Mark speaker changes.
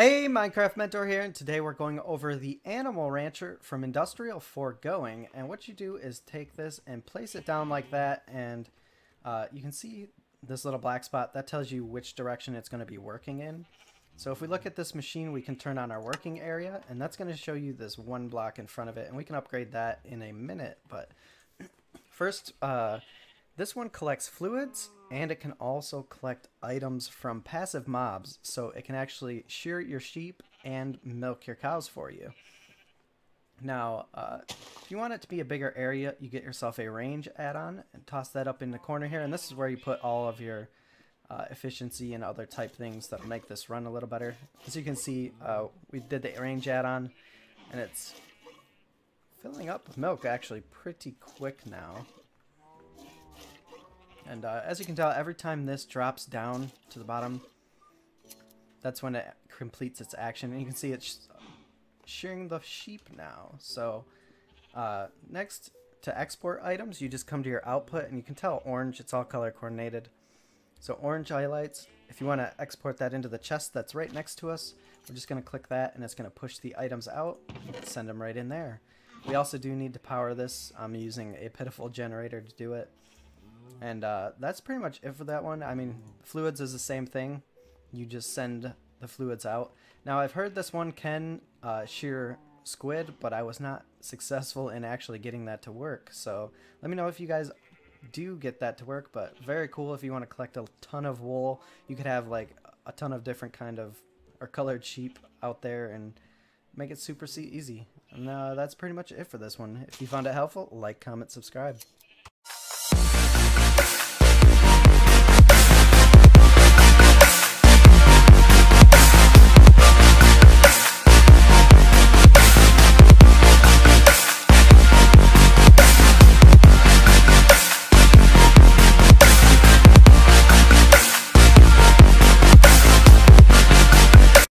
Speaker 1: Hey, Minecraft Mentor here, and today we're going over the Animal Rancher from Industrial Foregoing. And what you do is take this and place it down like that, and uh, you can see this little black spot. That tells you which direction it's going to be working in. So if we look at this machine, we can turn on our working area, and that's going to show you this one block in front of it, and we can upgrade that in a minute. But first, uh, this one collects fluids and it can also collect items from passive mobs, so it can actually shear your sheep and milk your cows for you. Now, uh, if you want it to be a bigger area, you get yourself a range add-on and toss that up in the corner here, and this is where you put all of your uh, efficiency and other type things that make this run a little better. As you can see, uh, we did the range add-on, and it's filling up with milk actually pretty quick now. And uh, as you can tell, every time this drops down to the bottom, that's when it completes its action. And you can see it's shearing the sheep now. So uh, next, to export items, you just come to your output, and you can tell orange, it's all color coordinated. So orange highlights, if you want to export that into the chest that's right next to us, we're just going to click that, and it's going to push the items out, send them right in there. We also do need to power this. I'm using a pitiful generator to do it. And uh, that's pretty much it for that one. I mean, fluids is the same thing. You just send the fluids out. Now, I've heard this one can uh, shear squid, but I was not successful in actually getting that to work. So let me know if you guys do get that to work, but very cool if you want to collect a ton of wool. You could have like a ton of different kind of or colored sheep out there and make it super easy. And uh, that's pretty much it for this one. If you found it helpful, like, comment, subscribe.